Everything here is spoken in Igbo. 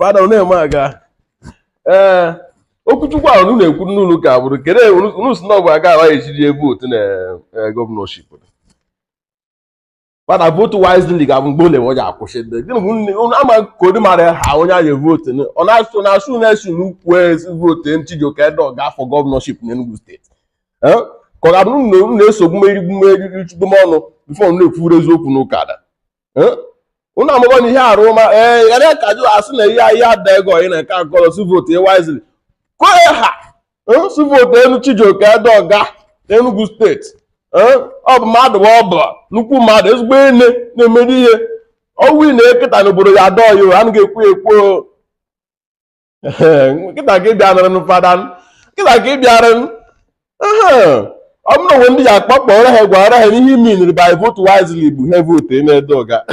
fada na-eme okwuchukwu ahụ unu na-ekwu n'ụlọ ka bụrụ kedu unu si na bụ aga agha ejiri vootu na eh, gọvanọship fada votu wisely ga-abụ mgbe ole ji akwụsị ama ka odi mara ha onye a ga-evotu ni? ọ na-asụ na-asụ na-esi n'ukwu ezi vootu Chijioke Edor ga-afọ gọvanọship n'Enugu steeti Eh? ka ọ ga-abụ na na-esogbu mmeri mmeri chugbu m ọnụ bifo unu na-ekwuru eziokwu n'ụka da? Unu amụgo na ihe arụ ma ee ghara ka jụ asị na ihe ihe ada ego ị na-eke akọrọ si vootu wisely. Kụọ ha si vootu enu Chijioke Edor ga n'Enugu steeti Eh? ọ bụ mmadụ bụ ọ bụ nnukwu mmadụ ezigbo ene na-emeri ihe. Ọnwụ ị na-eketa n'obodo ya dọọ ya o, a na-ekwu ekwu. Nkịta ka ị bịara nkịta ka ị bịara n ọ bụrụ na onwe ndị ya akpọkpọ ọrụ ha gwara ha n'ihe iminiri by vote wisely bụ ha vote na-ede ọga